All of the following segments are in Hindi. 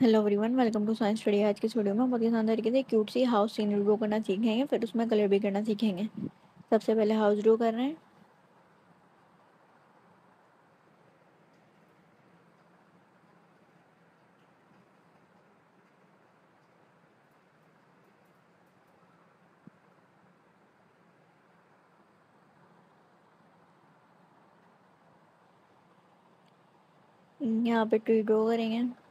Hello everyone welcome to science study आज के वीडियो में बहुत ही शानदार तरीके से क्यूट सी हाउस सीनरी ड्रो करना सीखेंगे, फिर उसमें कलर भी करना सीखेंगे। सबसे पहले हाउस ड्रो कर रहे हैं। यहाँ पे ट्री ड्रो करेंगे।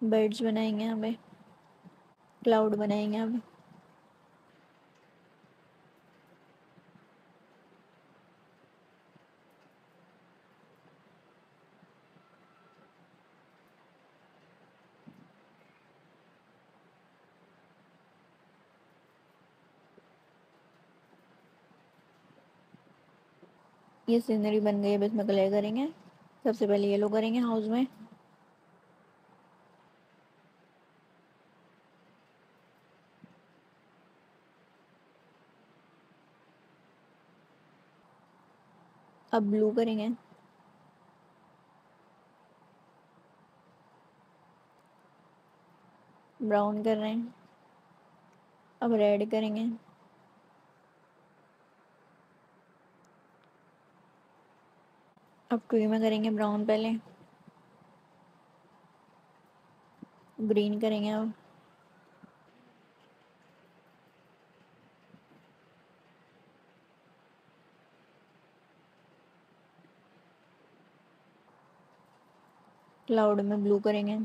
बर्ड्स बनाएँगे हमें क्लाउड बनाएँगे हमें ये सीनरी बन गई है इसमें कलर करेंगे। सबसे पहले येलो करेंगे हाउस में। अब ब्लू करेंगे। ब्राउन कर रहे हैं। अब रेड करेंगे। अब ट्री में करेंगे ब्राउन पहले। ग्रीन करेंगे अब। क्लाउड में ब्लू करेंगे।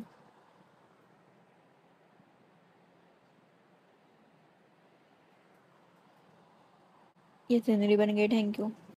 ये सीनरी बन गई थैंक यू